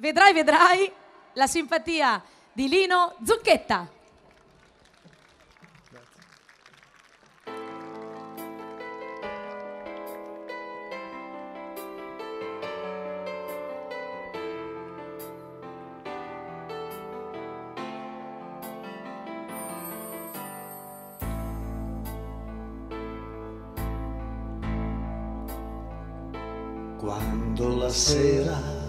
vedrai, vedrai la simpatia di Lino Zucchetta. Quando la sera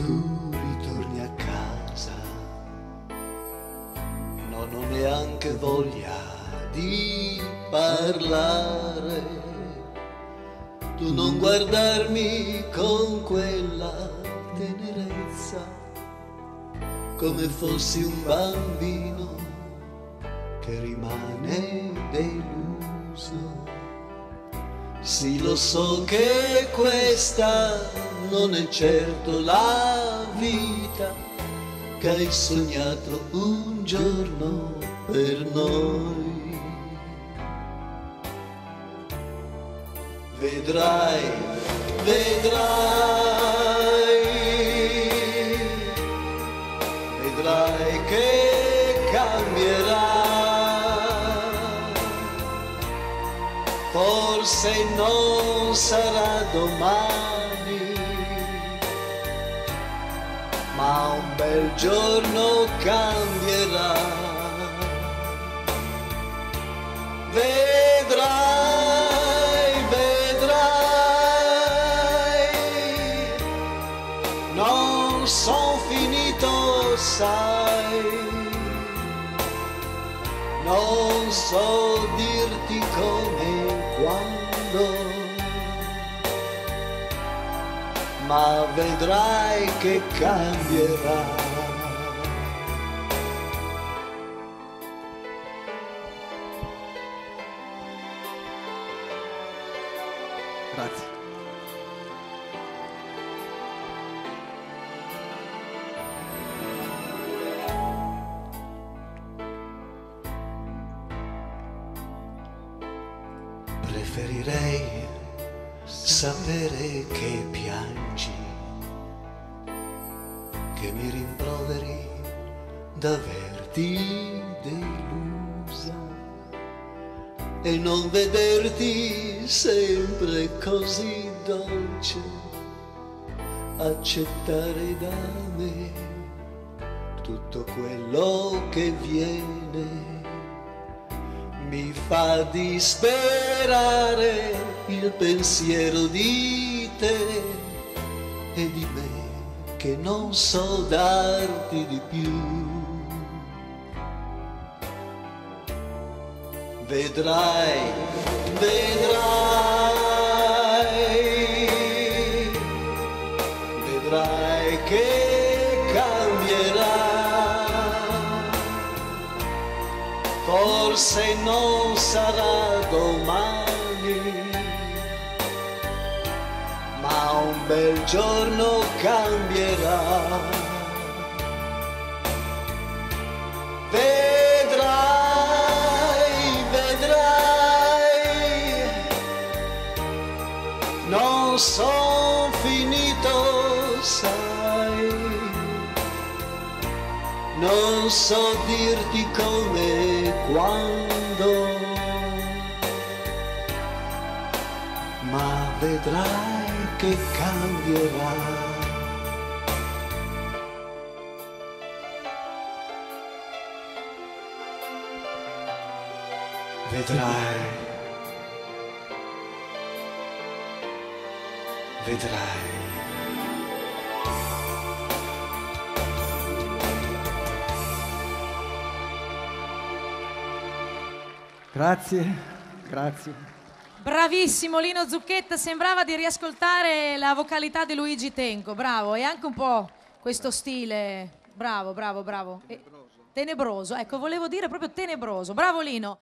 tu ritorni a casa, non ho neanche voglia di parlare. Tu non guardarmi con quella tenerezza, come fossi un bambino che rimane deluso. Sì, lo so che questa non è certo la che hai sognato un giorno per noi. Vedrai, vedrai, vedrai che cambierà. forse non sarà domani, ma un bel giorno cambierà. Vedrai, vedrai, non son finito, sai. Non so dirti come quando, ma vedrai che cambierà. Grazie. Preferirei sapere che piangi, che mi rimproveri d'averti delusa e non vederti sempre così dolce, accettare da me tutto quello che viene mi fa disperare il pensiero di te e di me che non so darti di più. Vedrai, vedrai, vedrai che cambierà. forse non sarà domani, ma un bel giorno cambierà. Vedrai, vedrai, non son finito, sai. Non so dirti come quando, ma vedrai che cambierà. Vedrai, vedrai. Grazie, grazie. Bravissimo Lino Zucchetta, sembrava di riascoltare la vocalità di Luigi Tenco, bravo, e anche un po' questo stile, bravo, bravo, bravo. Tenebroso. Tenebroso, ecco, volevo dire proprio tenebroso, bravo Lino.